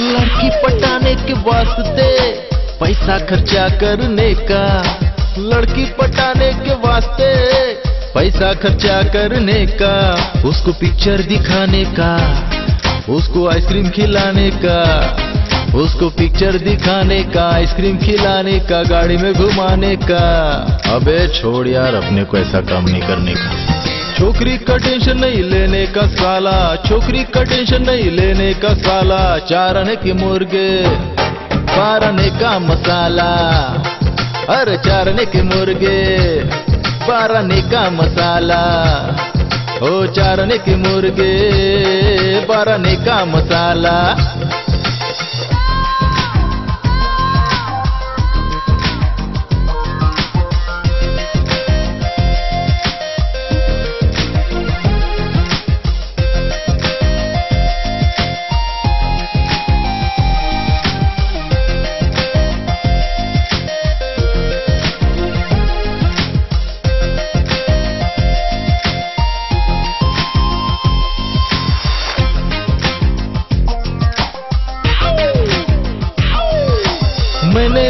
लड़की पटाने के वास्ते पैसा खर्चा करने का। लड़की पटाने के वास्ते पैसा खर्चा करने का, उसको पिक्चर दिखाने का, उसको आइसक्रीम खिलाने का, उसको पिक्चर दिखाने का आइसक्रीम खिलाने का, गाड़ी में घुमाने का। अबे छोड़ यार, अपने को ऐसा काम नहीं करने का। छोकरी का टेंशन नहीं लेने का साला, छोकरी का टेंशन नहीं लेने का साला। चार आने के मुर्गे, बार आने का मसाला, अरे चारने के मुर्गे। बार आने का मसाला ओ चारने के मुर्गे बारने का मसाला।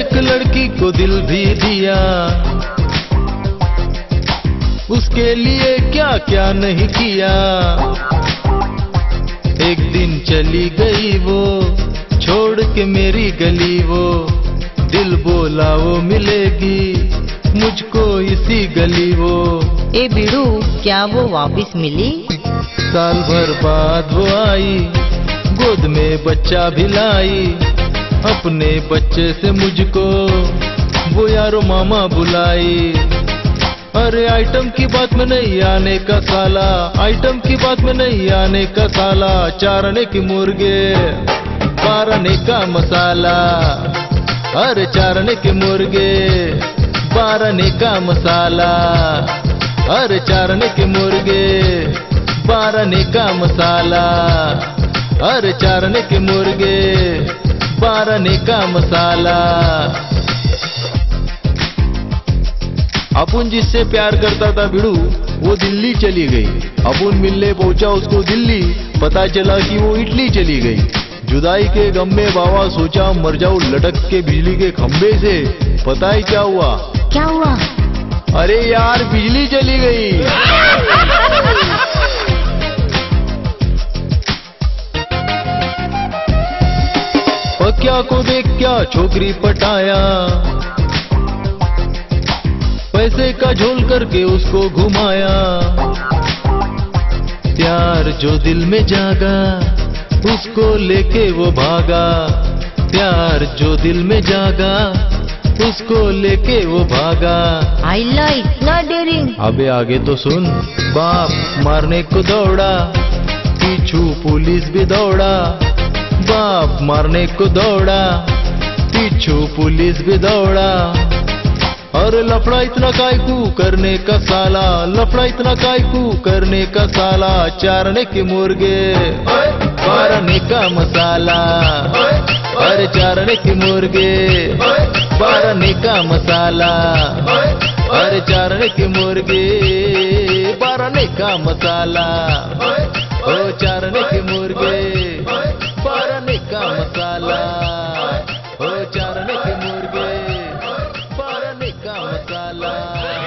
एक लड़की को दिल भी दिया। उसके लिए क्या क्या नहीं किया। एक दिन चली गई वो छोड़ के मेरी गली वो। दिल बोला वो मिलेगी मुझको इसी गली वो। ए बिड़ू क्या वो वापस मिली? साल भर बाद वो आई गोद में बच्चा भी लाई। अपने बच्चे से मुझको वो यारो मामा बुलाई। अरे आइटम की बात में नहीं आने का साला आइटम की बात में नहीं आने का साला चारने की मुर्गे, बारने का मसाला। अरे, चारने के मुर्गे, बारने का मसाला। अरे, चारने के मुर्गे, बारने का मसाला। अरे, चारने के मुर्गे बारने का मसाला। अपुन जिससे प्यार करता था भिड़ू वो दिल्ली चली गई। अपुन मिलने पहुँचा उसको दिल्ली पता चला कि वो इटली चली गई। जुदाई के गम में बाबा सोचा मर जाऊँ लटक के बिजली के खंबे से। पता ही क्या हुआ? क्या हुआ? अरे यार बिजली चली गई। पक्या को देख क्या छोकरी पटाया? पैसे का झोल करके उसको घुमाया। प्यार जो दिल में जागा उसको लेके वो भागा। प्यार जो दिल में जागा उसको लेके वो भागा। आइला इतना डेरिंग अबे आगे तो सुन बाप मारने को दौड़ा पीछू पुलिस भी दौड़ा। बाप मारने को दौड़ा, पीछू पुलिस भी दौड़ा। और लफड़ा इतना कायकू करने का साला, लफड़ा इतना कायकू करने का साला, चारने के मुर्गे बारने का मसाला। अरे चारने के मुर्गे बारने का मसाला। अरे चारने के मुर्गे बारने का मसाला। ओ, चारने के मुर्गे। ओ चारने